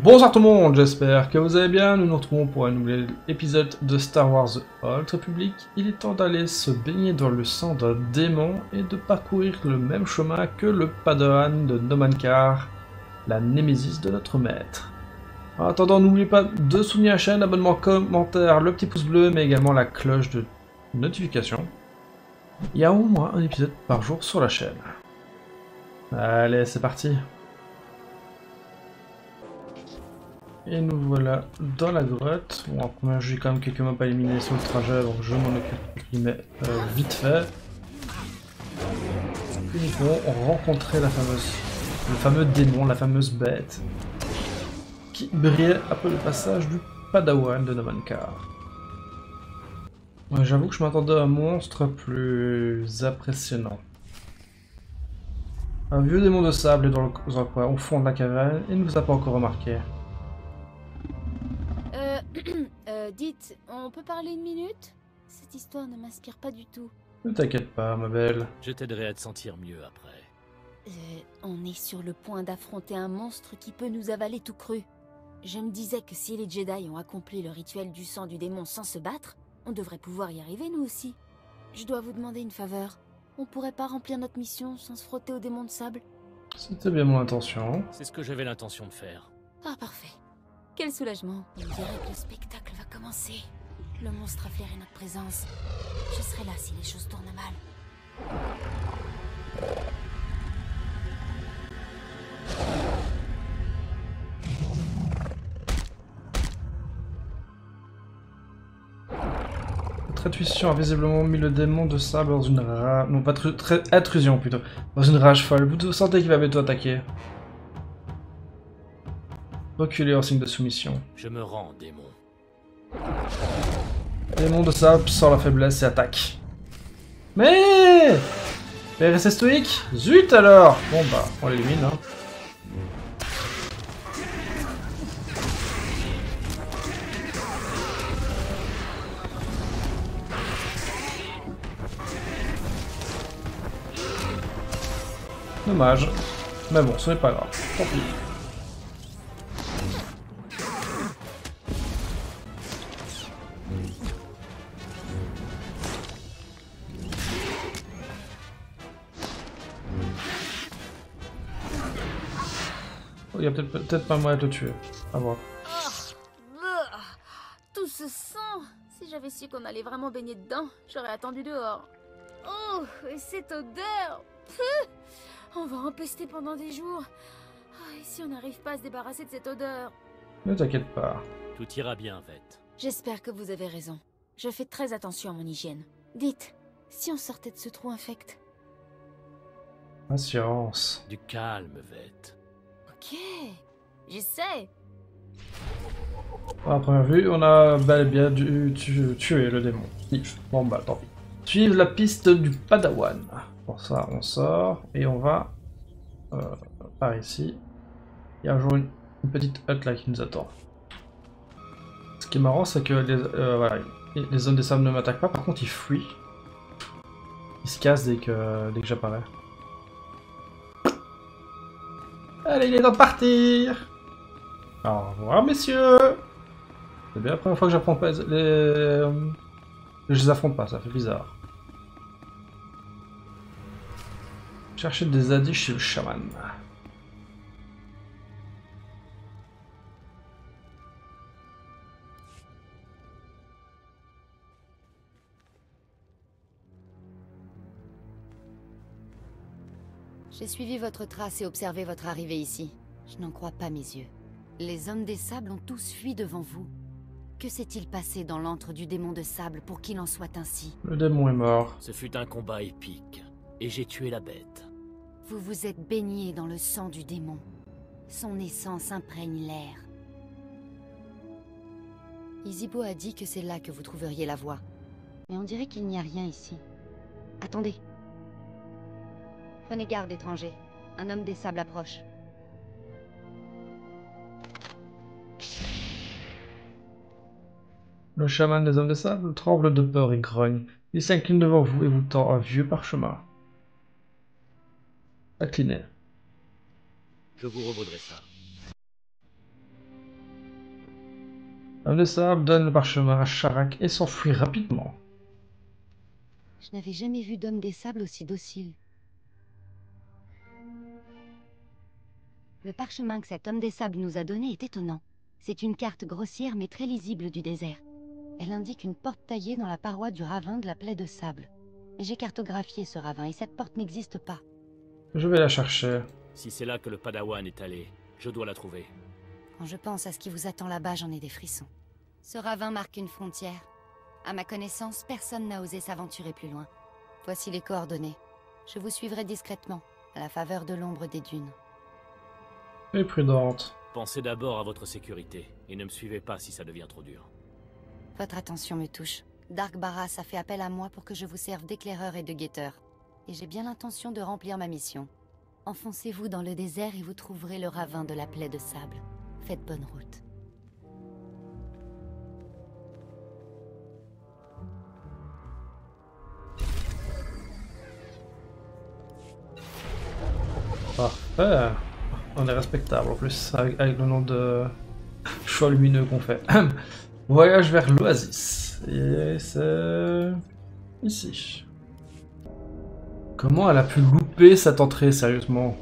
Bonsoir tout le monde, j'espère que vous allez bien. Nous nous retrouvons pour un nouvel épisode de Star Wars The Old Republic. Il est temps d'aller se baigner dans le sang d'un démon et de parcourir le même chemin que le Padawan de Nomankar, la némésis de notre maître. En attendant, n'oubliez pas de soutenir la chaîne, abonnement, commentaire, le petit pouce bleu, mais également la cloche de notification. Il y a au moins un épisode par jour sur la chaîne. Allez, c'est parti. Et nous voilà dans la grotte. Bon, en première, j'ai quand même quelques maps à éliminer sur le trajet, donc je m'en occupe euh, vite fait. Puis nous pouvons rencontrer la fameuse, le fameux démon, la fameuse bête, qui brillait après le passage du Padawan de Nomankar. Ouais, J'avoue que je m'attendais à un monstre plus impressionnant. Un vieux démon de sable est dans le, au fond de la caverne et ne vous a pas encore remarqué. On peut parler une minute? Cette histoire ne m'inspire pas du tout. Ne t'inquiète pas, ma belle. Je t'aiderai à te sentir mieux après. Euh, on est sur le point d'affronter un monstre qui peut nous avaler tout cru. Je me disais que si les Jedi ont accompli le rituel du sang du démon sans se battre, on devrait pouvoir y arriver nous aussi. Je dois vous demander une faveur. On pourrait pas remplir notre mission sans se frotter au démon de sable? C'était bien mon intention. C'est ce que j'avais l'intention de faire. Ah, parfait. Quel soulagement. On dirait que le spectacle va commencer. Le monstre a flairé notre présence. Je serai là si les choses tournent mal. Votre intuition a visiblement mis le démon de sable dans une rage... Non, pas très intrusion plutôt. Dans une rage folle. Vous sentez qu'il va bientôt attaquer. Reculez en signe de soumission. Je me rends, démon. Démon de sable sort la faiblesse et attaque. Mais Mais restez stoïque Zut alors Bon bah, on l'élimine hein. Dommage. Mais bon, ce n'est pas grave. Tant pis. Il y a peut-être pas moyen de le tuer. À voir. Ah, tout ce sang Si j'avais su qu'on allait vraiment baigner dedans, j'aurais attendu dehors. Oh, et cette odeur On va empester pendant des jours. Ah, et si on n'arrive pas à se débarrasser de cette odeur Ne t'inquiète pas. Tout ira bien, Vette. J'espère que vous avez raison. Je fais très attention à mon hygiène. Dites, si on sortait de ce trou infect Patience. Du calme, Vette. Ok, j'essaie. À première vue, on a bel et bien dû tuer le démon. Bon bah tant pis. Suivre la piste du Padawan. Pour ça, on sort et on va euh, par ici. Il y a un jour une, petite hut là qui nous attend. Qui est marrant, c'est que les, euh, hommes des sables ne m'attaquent pas, par contre ils fuient. Ils se cassent dès que, dès que j'apparais. Allez, il est temps de partir Au revoir, messieurs C'est bien la première fois que j'apprends pas les... Je les affronte pas, ça fait bizarre. Chercher des zadis chez le chaman. J'ai suivi votre trace et observé votre arrivée ici. Je n'en crois pas mes yeux. Les hommes des sables ont tous fui devant vous. Que s'est-il passé dans l'antre du démon de sable pour qu'il en soit ainsi Le démon est mort. Ce fut un combat épique, et j'ai tué la bête. Vous vous êtes baigné dans le sang du démon. Son essence imprègne l'air. Isibo a dit que c'est là que vous trouveriez la voie. Mais on dirait qu'il n'y a rien ici. Attendez. Prenez garde, étranger. Un homme des sables approche. Le chaman des hommes des sables tremble de peur et grogne. Il s'incline devant vous et vous tend un vieux parchemin. Incliné. Je vous revaudrai ça. L'homme de sable donne le parchemin à Charak et s'enfuit rapidement. Je n'avais jamais vu d'homme des sables aussi docile. Le parchemin que cet homme des sables nous a donné est étonnant. C'est une carte grossière mais très lisible du désert. Elle indique une porte taillée dans la paroi du ravin de la plaie de sable. J'ai cartographié ce ravin et cette porte n'existe pas. Je vais la chercher. Si c'est là que le Padawan est allé, je dois la trouver. Quand je pense à ce qui vous attend là-bas, j'en ai des frissons. Ce ravin marque une frontière. À ma connaissance, personne n'a osé s'aventurer plus loin. Voici les coordonnées. Je vous suivrai discrètement, à la faveur de l'ombre des dunes. Et prudente. Pensez d'abord à votre sécurité, et ne me suivez pas si ça devient trop dur. Votre attention me touche. Dark Barras a fait appel à moi pour que je vous serve d'éclaireur et de guetteur. Et j'ai bien l'intention de remplir ma mission. Enfoncez-vous dans le désert et vous trouverez le ravin de la plaie de sable. Faites bonne route. Parfait. On est respectable en plus, avec, le nom de choix lumineux qu'on fait. Voyage vers l'oasis. Et c'est... ici. Comment elle a pu louper cette entrée, sérieusement?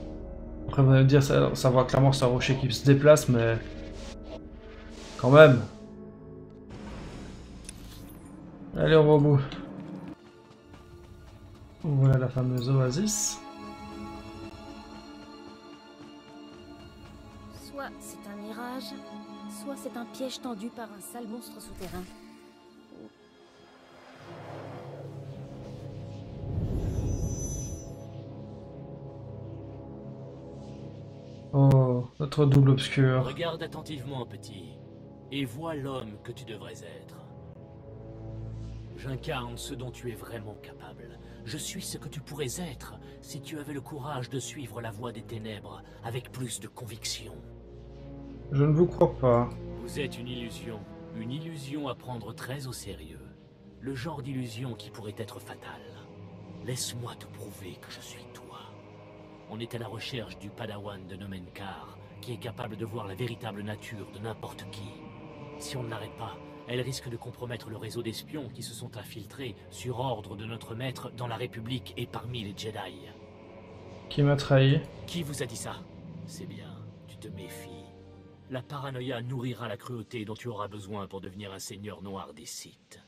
Après, vous allez me dire, ça, ça voit clairement c'est un rocher qui se déplace, mais... Quand même. Allez, on va au bout. Voilà la fameuse oasis. Soit c'est un piège tendu par un sale monstre souterrain. Oh, notre double obscur. Regarde attentivement, petit, et vois l'homme que tu devrais être. J'incarne ce dont tu es vraiment capable. Je suis ce que tu pourrais être si tu avais le courage de suivre la voie des ténèbres avec plus de conviction. Je ne vous crois pas. Vous êtes une illusion, une illusion à prendre très au sérieux. Le genre d'illusion qui pourrait être fatale. Laisse-moi te prouver que je suis toi. On est à la recherche du padawan de Nomenkar, qui est capable de voir la véritable nature de n'importe qui. Si on ne l'arrête pas, elle risque de compromettre le réseau d'espions qui se sont infiltrés sur ordre de notre maître dans la République et parmi les Jedi. Qui m'a trahi? Qui vous a dit ça? C'est bien, tu te méfies. La paranoïa nourrira la cruauté dont tu auras besoin pour devenir un seigneur noir des Sith.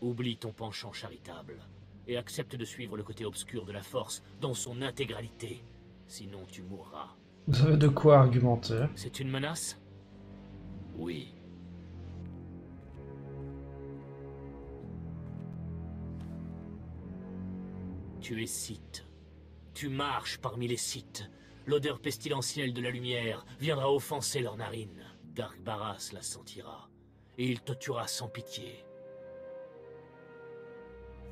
Oublie ton penchant charitable et accepte de suivre le côté obscur de la force dans son intégralité. Sinon tu mourras. Vous avez de quoi argumenter? C'est une menace? Oui. Tu es Sith. Tu marches parmi les Sith. L'odeur pestilentielle de la lumière viendra offenser leurs narines. Dark Barras la sentira. Et il te tuera sans pitié.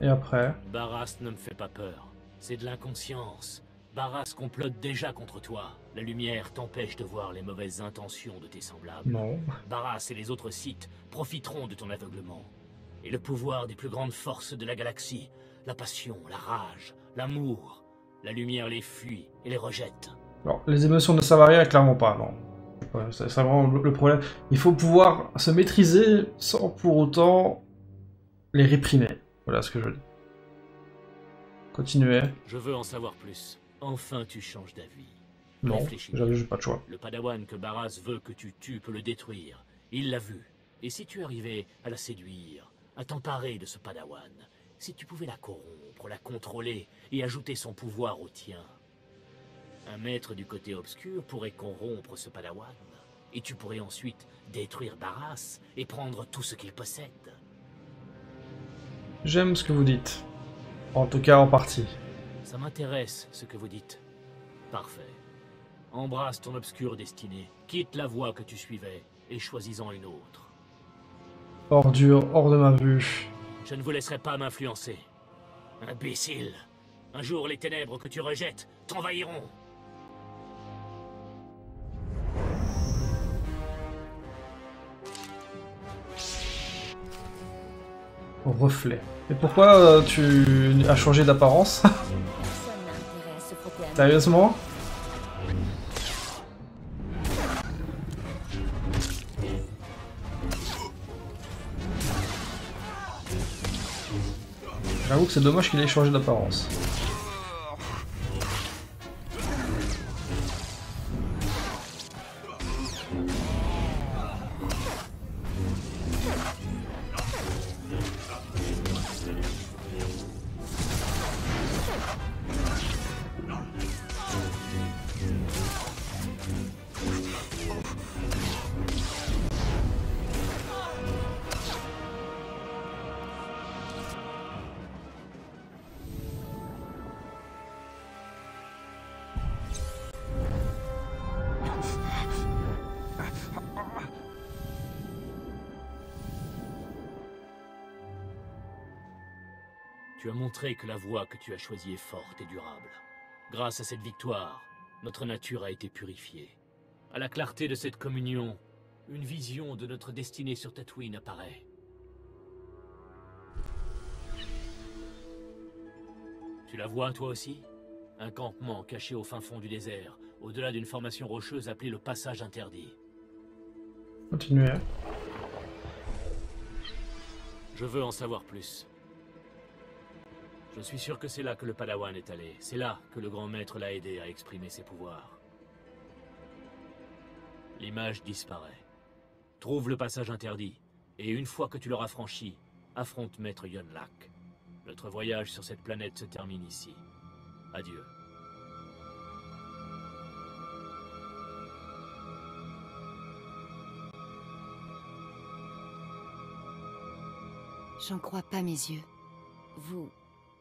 Et après? Barras ne me fait pas peur. C'est de l'inconscience. Barras complote déjà contre toi. La lumière t'empêche de voir les mauvaises intentions de tes semblables. Non. Barras et les autres sites profiteront de ton aveuglement. Et le pouvoir des plus grandes forces de la galaxie, la passion, la rage, l'amour, la lumière les fuit et les rejette. Alors, les émotions à rien, clairement pas, non. Ouais, c'est vraiment le problème. Il faut pouvoir se maîtriser sans pour autant les réprimer. Voilà ce que je dis. Continuez. Je veux en savoir plus. Enfin, tu changes d'avis. Non, juste pas de choix. Le padawan que Barras veut que tu tues peut le détruire. Il l'a vu. Et si tu arrivais à la séduire, à t'emparer de ce padawan, si tu pouvais la corrompre, la contrôler et ajouter son pouvoir au tien, un maître du côté obscur pourrait corrompre ce padawan. Et tu pourrais ensuite détruire Barras et prendre tout ce qu'il possède. J'aime ce que vous dites. En tout cas, en partie. Ça m'intéresse ce que vous dites. Parfait. Embrasse ton obscure destinée, quitte la voie que tu suivais et choisis-en une autre. Ordure, hors de ma vue. Je ne vous laisserai pas m'influencer. Imbécile. Un jour, les ténèbres que tu rejettes t'envahiront. Reflet. Et pourquoi euh, tu as changé d'apparence Sérieusement J'avoue que c'est dommage qu'il ait changé d'apparence. Tu as montré que la voie que tu as choisie est forte et durable. Grâce à cette victoire, notre nature a été purifiée. À la clarté de cette communion, une vision de notre destinée sur Tatooine apparaît. Tu la vois toi aussi? Un campement caché au fin fond du désert, au-delà d'une formation rocheuse appelée le Passage Interdit. Continuez. Je veux en savoir plus. Je suis sûr que c'est là que le Padawan est allé. C'est là que le grand maître l'a aidé à exprimer ses pouvoirs. L'image disparaît. Trouve le passage interdit, et une fois que tu l'auras franchi, affronte Maître Yonlak. Notre voyage sur cette planète se termine ici. Adieu. J'en crois pas mes yeux. Vous...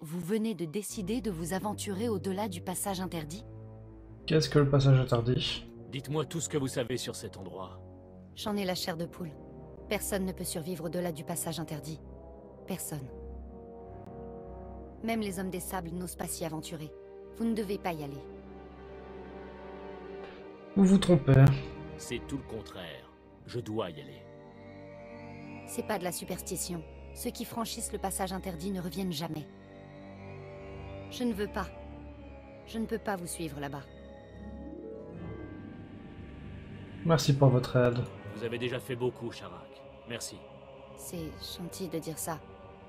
Vous venez de décider de vous aventurer au-delà du passage interdit Qu'est-ce que le passage interdit? Dites-moi tout ce que vous savez sur cet endroit. J'en ai la chair de poule. Personne ne peut survivre au-delà du passage interdit. Personne. Même les hommes des sables n'osent pas s'y aventurer. Vous ne devez pas y aller. Vous vous trompez. C'est tout le contraire. Je dois y aller. C'est pas de la superstition. Ceux qui franchissent le passage interdit ne reviennent jamais. Je ne veux pas. Je ne peux pas vous suivre là-bas. Merci pour votre aide. Vous avez déjà fait beaucoup, Sharak. Merci. C'est gentil de dire ça.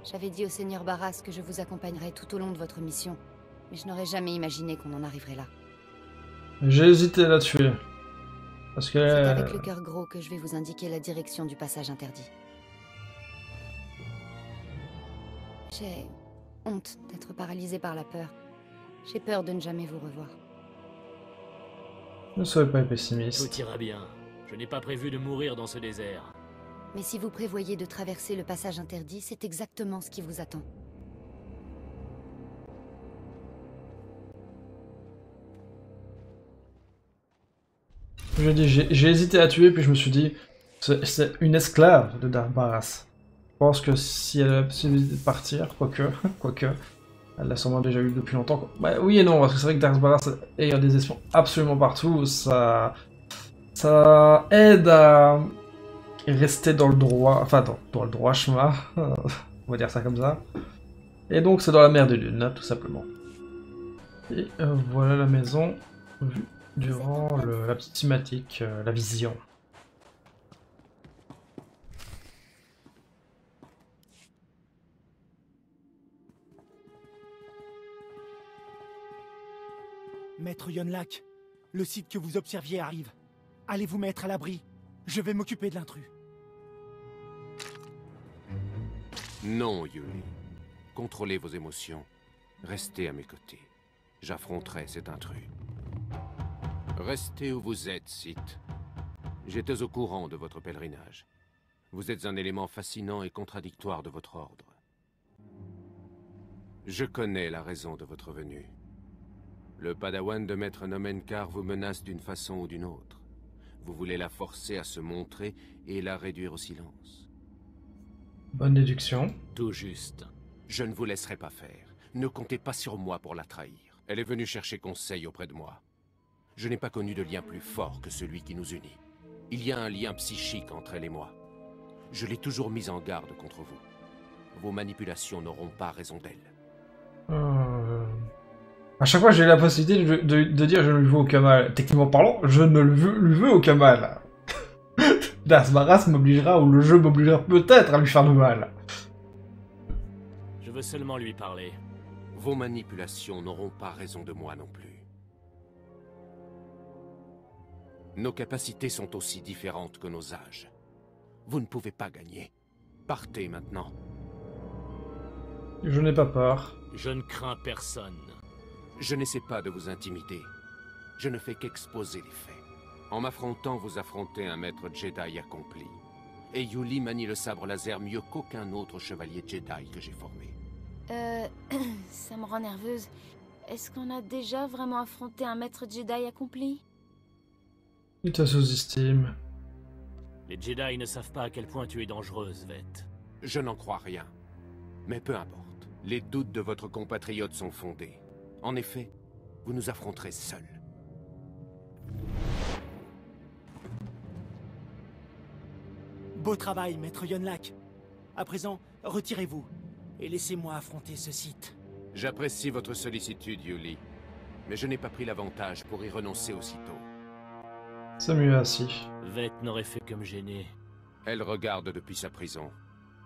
J'avais dit au Seigneur Barras que je vous accompagnerais tout au long de votre mission, mais je n'aurais jamais imaginé qu'on en arriverait là. J'ai hésité tuer. Parce que... C'est avec le cœur gros que je vais vous indiquer la direction du passage interdit. J'ai honte d'être paralysé par la peur. J'ai peur de ne jamais vous revoir. Ne soyez pas Tout pessimiste. ira bien. Je n'ai pas prévu de mourir dans ce désert. Mais si vous prévoyez de traverser le passage interdit, c'est exactement ce qui vous attend. Je dis, j'ai hésité à tuer, puis je me suis dit, c'est c'est une esclave de Darbaras. Je pense que si elle a la possibilité de partir, quoique, elle l'a sûrement déjà eu depuis longtemps. Bah, oui et non, parce que c'est vrai que Darbaras ayant des espions absolument partout, ça, ça aide à rester dans le droit, enfin dans, dans le droit chemin, on va dire ça comme ça. Et donc c'est dans la mer de Lune, tout simplement. Et euh, voilà la maison vue durant la petite cinématique, euh, la vision. Maître Yonlak, le site que vous observiez arrive. Allez vous mettre à l'abri. Je vais m'occuper de l'intrus. Non, Yuli. Contrôlez vos émotions. Restez à mes côtés. J'affronterai cet intrus. Restez où vous êtes, Sith. J'étais au courant de votre pèlerinage. Vous êtes un élément fascinant et contradictoire de votre ordre. Je connais la raison de votre venue. Le padawan de Maître Nomenkar vous menace d'une façon ou d'une autre. Vous voulez la forcer à se montrer et la réduire au silence. Bonne déduction. Tout juste. Je ne vous laisserai pas faire. Ne comptez pas sur moi pour la trahir. Elle est venue chercher conseil auprès de moi. Je n'ai pas connu de lien plus fort que celui qui nous unit. Il y a un lien psychique entre elle et moi. Je l'ai toujours mise en garde contre vous. Vos manipulations n'auront pas raison d'elle. Euh, À chaque fois, j'ai la possibilité de, de- de dire je ne lui veux aucun mal. Techniquement parlant, je ne le veux, lui veux aucun mal. Dasmaras m'obligera, ou le jeu m'obligera peut-être à lui faire du mal. Je veux seulement lui parler. Vos manipulations n'auront pas raison de moi non plus. Nos capacités sont aussi différentes que nos âges. Vous ne pouvez pas gagner. Partez maintenant. Je n'ai pas peur. Je ne crains personne. Je n'essaie pas de vous intimider. Je ne fais qu'exposer les faits. En m'affrontant, vous affrontez un maître Jedi accompli. Et Yuli manie le sabre laser mieux qu'aucun autre chevalier Jedi que j'ai formé. Euh... ça me rend nerveuse. Est-ce qu'on a déjà vraiment affronté un maître Jedi accompli? Il te sous-estime? Les Jedi ne savent pas à quel point tu es dangereuse, Vette. Je n'en crois rien. Mais peu importe. Les doutes de votre compatriote sont fondés. En effet, vous nous affronterez seuls. Beau travail, maître Yonlak. À présent, retirez-vous et laissez-moi affronter ce site. J'apprécie votre sollicitude, Yuli. Mais je n'ai pas pris l'avantage pour y renoncer aussitôt. C'est mieux ainsi. Vette n'aurait fait que me gêner. Elle regarde depuis sa prison.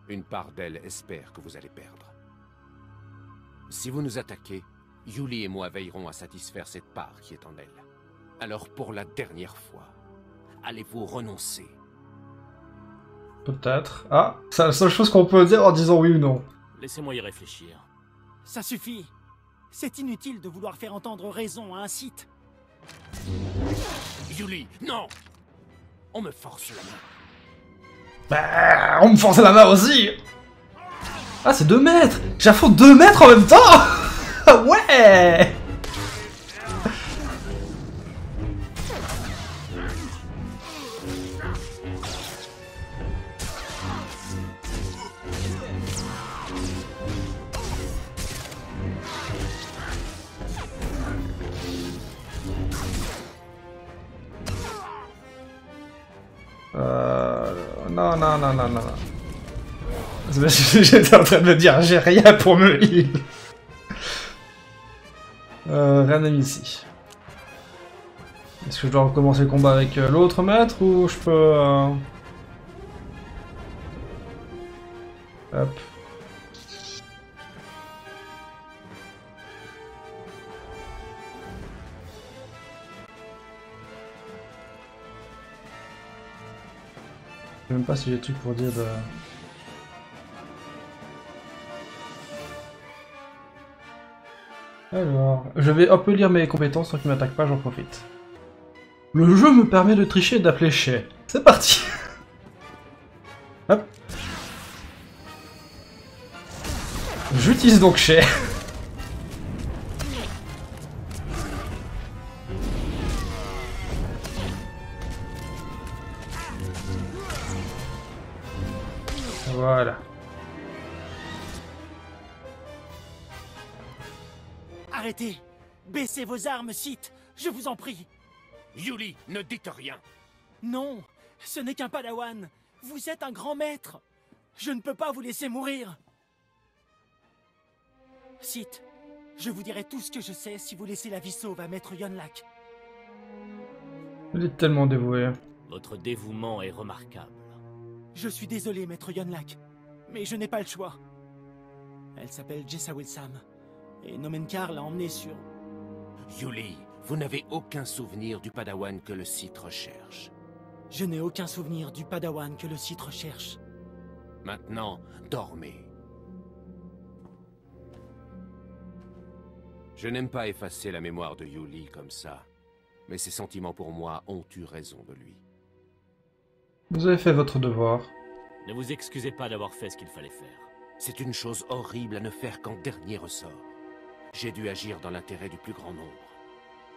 Une part d'elle espère que vous allez perdre. Si vous nous attaquez, Yuli et moi veillerons à satisfaire cette part qui est en elle. Alors pour la dernière fois, allez-vous renoncer? Peut-être. Ah, c'est la seule chose qu'on peut dire en disant oui ou non. Laissez-moi y réfléchir. Ça suffit. C'est inutile de vouloir faire entendre raison à un site. Yuli, non On me force la main. Bah, on me forçait la main aussi Ah, c'est 2 mètres J'affronte 2 mètres en même temps Ouais Euh... Non, non, non, non, non. J'étais en train de dire, j'ai rien pour me. Euh, rien n'est ici. Est-ce que je dois recommencer le combat avec euh, l'autre maître ou je peux... euh, Hop. Je sais même pas si j'ai des trucs pour dire de... Alors, je vais un peu lire mes compétences sans qu'il m'attaque pas, j'en profite. Le jeu me permet de tricher et d'appeler Shay. C'est parti Hop. J'utilise donc Shay. Baissez vos armes, site Je vous en prie Yuli, ne dites rien Non Ce n'est qu'un padawan Vous êtes un grand maître Je ne peux pas vous laisser mourir Site, je vous dirai tout ce que je sais si vous laissez la vie sauve à Maître Yonlak. Il est tellement dévoué. Votre dévouement est remarquable. Je suis désolé, Maître Yonlak, mais je n'ai pas le choix. Elle s'appelle Jessa Wilsam, et Nomenkar l'a emmenée sur... Yuli, vous n'avez aucun souvenir du padawan que le site recherche. Je n'ai aucun souvenir du padawan que le site recherche. Maintenant, dormez. Je n'aime pas effacer la mémoire de Yuli comme ça, mais ses sentiments pour moi ont eu raison de lui. Vous avez fait votre devoir. Ne vous excusez pas d'avoir fait ce qu'il fallait faire. C'est une chose horrible à ne faire qu'en dernier ressort. J'ai dû agir dans l'intérêt du plus grand nombre.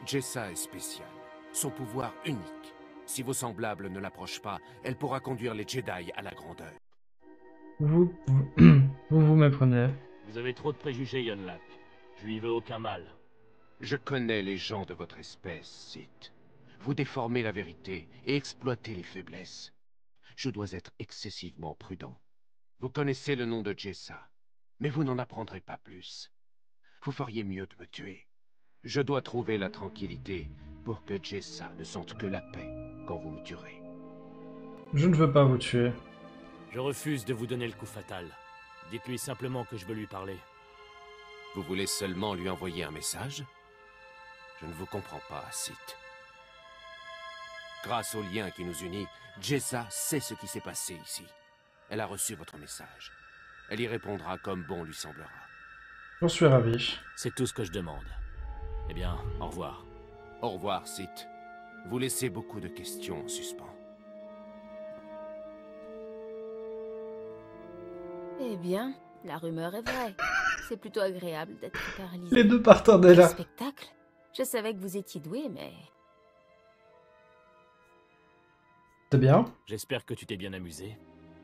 Jessa est spéciale. Son pouvoir unique. Si vos semblables ne l'approchent pas, elle pourra conduire les Jedi à la grandeur. Vous... Vous vous méprenez. Vous avez trop de préjugés, Yonlak. Je lui veux aucun mal. Je connais les gens de votre espèce, Sith. Vous déformez la vérité et exploitez les faiblesses. Je dois être excessivement prudent. Vous connaissez le nom de Jessa, mais vous n'en apprendrez pas plus. Vous feriez mieux de me tuer. Je dois trouver la tranquillité pour que Jessa ne sente que la paix quand vous me tuerez. Je ne veux pas vous tuer. Je refuse de vous donner le coup fatal. Dites-lui simplement que je veux lui parler. Vous voulez seulement lui envoyer un message? Je ne vous comprends pas, Sith. Grâce au lien qui nous unit, Jessa sait ce qui s'est passé ici. Elle a reçu votre message. Elle y répondra comme bon lui semblera. J'en suis ravi. C'est tout ce que je demande. Eh bien, au revoir. Au revoir, Sith. Vous laissez beaucoup de questions en suspens. Eh bien, la rumeur est vraie. C'est plutôt agréable d'être paralysé. Les deux partenaient Quel là. spectacle Je savais que vous étiez doué, mais... C'est bien? J'espère que tu t'es bien amusé.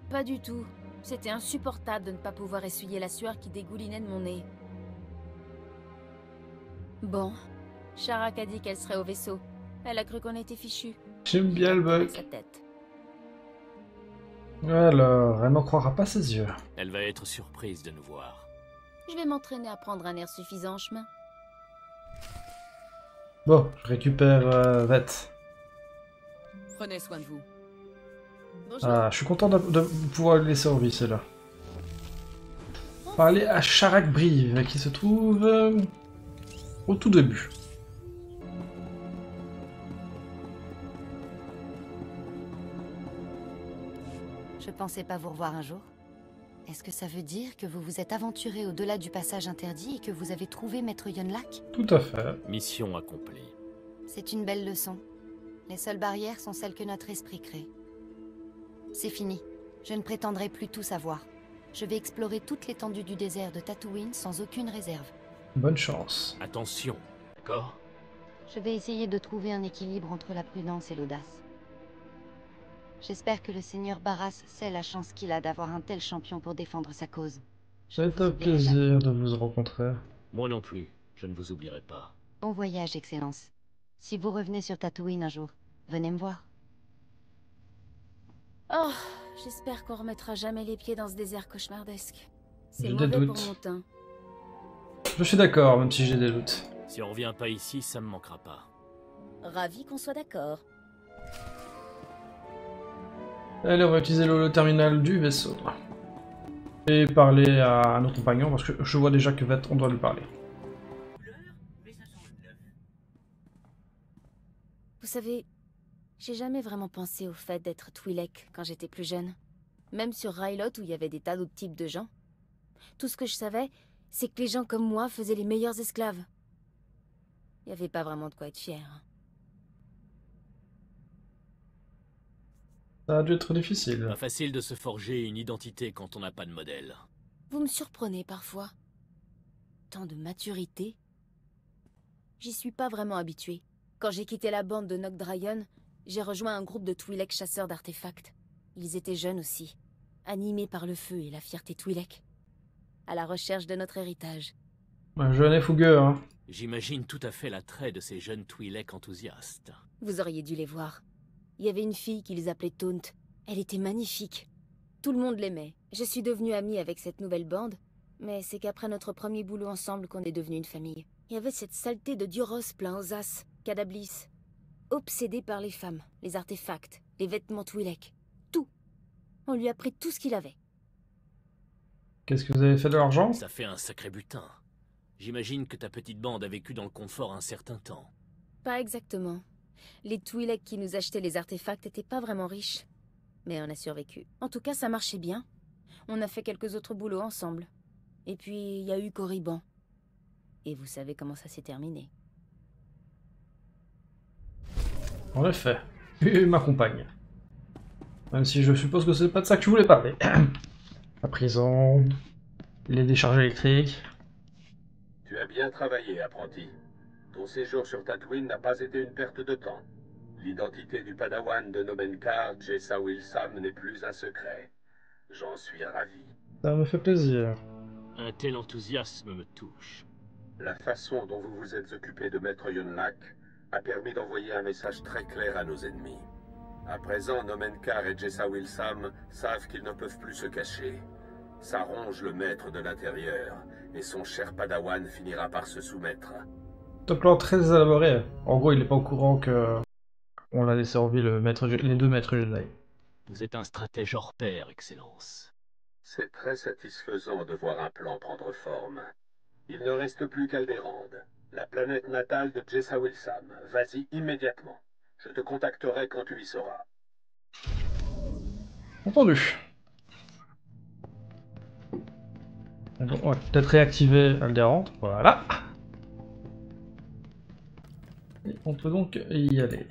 Pas du tout. C'était insupportable de ne pas pouvoir essuyer la sueur qui dégoulinait de mon nez. Bon, Sharak a dit qu'elle serait au vaisseau. Elle a cru qu'on était fichus. J'aime bien le bug. Sa tête. Alors, elle n'en croira pas ses yeux. Elle va être surprise de nous voir. Je vais m'entraîner à prendre un air suffisant en chemin. Bon, je récupère euh, Vette. Prenez soin de vous. Bonjour. Ah, je suis content de, de pouvoir le laisser en vie, celle-là. On va aller à Charak Brive, qui se trouve euh, au tout début. Je pensais pas vous revoir un jour. Est-ce que ça veut dire que vous vous êtes aventuré au-delà du passage interdit et que vous avez trouvé Maître Yonlak Tout à fait. Mission accomplie. C'est une belle leçon. Les seules barrières sont celles que notre esprit crée. C'est fini. Je ne prétendrai plus tout savoir. Je vais explorer toute l'étendue du désert de Tatooine sans aucune réserve. Bonne chance. Attention, d'accord Je vais essayer de trouver un équilibre entre la prudence et l'audace. J'espère que le seigneur Barras sait la chance qu'il a d'avoir un tel champion pour défendre sa cause. C'est un plaisir de vous rencontrer. Moi non plus. Je ne vous oublierai pas. Bon voyage, Excellence. Si vous revenez sur Tatooine un jour, venez me voir. Oh, j'espère qu'on remettra jamais les pieds dans ce désert cauchemardesque. C'est mauvais pour mon teint. Je suis d'accord, même si j'ai des doutes. Si on revient pas ici, ça me manquera pas. Ravi qu'on soit d'accord. Allez, on va utiliser le, le terminal du vaisseau. Et parler à nos compagnons, parce que je vois déjà que Vette, on doit lui parler. Vous savez, j'ai jamais vraiment pensé au fait d'être Twi'lek quand j'étais plus jeune. Même sur Rylot où il y avait des tas d'autres types de gens. Tout ce que je savais, c'est que les gens comme moi faisaient les meilleurs esclaves. Il n'y avait pas vraiment de quoi être fier. Ça a dû être difficile. Pas facile de se forger une identité quand on n'a pas de modèle. Vous me surprenez parfois. Tant de maturité. J'y suis pas vraiment habituée. Quand j'ai quitté la bande de Nogdrayon, j'ai rejoint un groupe de Twi'lek chasseurs d'artefacts. Ils étaient jeunes aussi, animés par le feu et la fierté Twi'lek. À la recherche de notre héritage. Un jeune et fougueux, hein. J'imagine tout à fait l'attrait de ces jeunes Twi'lek enthousiastes. Vous auriez dû les voir. Il y avait une fille qu'ils appelaient Taunt. Elle était magnifique. Tout le monde l'aimait. Je suis devenue amie avec cette nouvelle bande, mais c'est qu'après notre premier boulot ensemble qu'on est devenu une famille. Il y avait cette saleté de Duros plein aux as, Cadablis. Obsédé par les femmes, les artefacts, les vêtements Twi'lek. Tout. On lui a pris tout ce qu'il avait. Qu'est-ce que vous avez fait de l'argent Ça fait un sacré butin. J'imagine que ta petite bande a vécu dans le confort un certain temps. Pas exactement. Les Twi'lek qui nous achetaient les artefacts étaient pas vraiment riches. Mais on a survécu. En tout cas, ça marchait bien. On a fait quelques autres boulots ensemble. Et puis, il y a eu Corriban. Et vous savez comment ça s'est terminé. En effet. Et ma compagne. Même si je suppose que c'est pas de ça que tu voulais parler. La prison, les décharges électriques. Tu as bien travaillé, apprenti. Ton séjour sur Tatooine n'a pas été une perte de temps. L'identité du padawan de Nomenkar, Jessa Wilsam, n'est plus un secret. J'en suis ravi. Ça me fait plaisir. Un tel enthousiasme me touche. La façon dont vous vous êtes occupé de Maître Yonlak a permis d'envoyer un message très clair à nos ennemis. À présent, Nomenkar et Jessa Wilsam savent qu'ils ne peuvent plus se cacher. Ça ronge le maître de l'intérieur, et son cher padawan finira par se soumettre. C'est un plan très élaboré. En gros, il est pas au courant que on l'a laissé en vie le maître, les deux maîtres Jedi. Vous êtes un stratège hors pair, Excellence. C'est très satisfaisant de voir un plan prendre forme. Il ne reste plus qu'Aldérande, la planète natale de Jessa Wilsam. Vas-y immédiatement. Je te contacterai quand tu y seras. Entendu. Bon, ouais, peut-être réactiver Alderant, voilà. Et on peut donc y aller.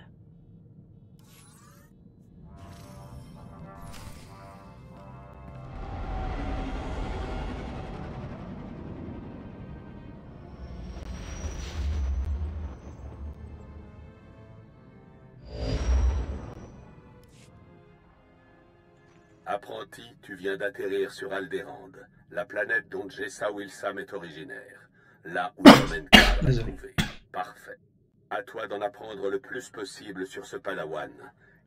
Apprenti, tu viens d'atterrir sur Aldérande, la planète dont Jessa Wilsam est originaire. Là où Nomenkar l'a Désolé. trouvé. Parfait. À toi d'en apprendre le plus possible sur ce padawan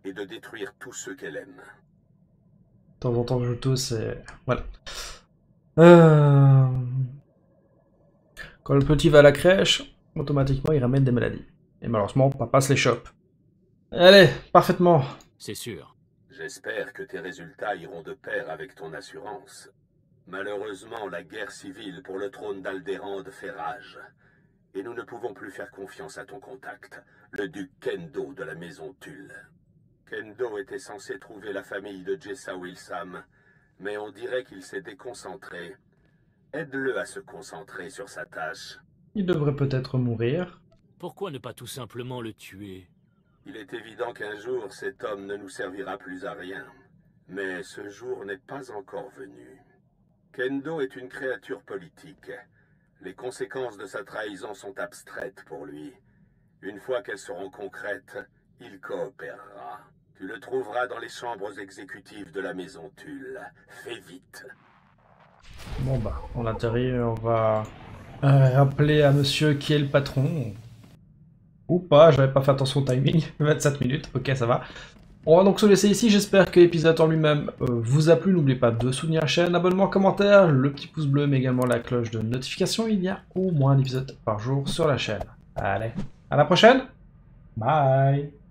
et de détruire tous ceux qu'elle aime. De temps en temps, je tousse et... Voilà. Euh... Quand le petit va à la crèche, automatiquement il ramène des maladies. Et malheureusement, papa se les chope. Allez, parfaitement. C'est sûr. J'espère que tes résultats iront de pair avec ton assurance. Malheureusement, la guerre civile pour le trône d'Aldérande fait rage. Et nous ne pouvons plus faire confiance à ton contact, le duc Kendo de la maison Tulle. Kendo était censé trouver la famille de Jessa Wilsam, mais on dirait qu'il s'est déconcentré. Aide-le à se concentrer sur sa tâche. Il devrait peut-être mourir. Pourquoi ne pas tout simplement le tuer? Il est évident qu'un jour cet homme ne nous servira plus à rien. Mais ce jour n'est pas encore venu. Kendo est une créature politique. Les conséquences de sa trahison sont abstraites pour lui. Une fois qu'elles seront concrètes, il coopérera. Tu le trouveras dans les chambres exécutives de la maison Tulle. Fais vite. Bon bah, on atterrit, on va euh, appeler à monsieur qui est le patron. Ou pas, j'avais pas fait attention au timing. 27 minutes, ok ça va. On va donc se laisser ici, j'espère que l'épisode en lui-même euh, vous a plu. N'oubliez pas de soutenir la chaîne, abonnement, commentaire, le petit pouce bleu, mais également la cloche de notification. Il y a au moins un épisode par jour sur la chaîne. Allez, à la prochaine Bye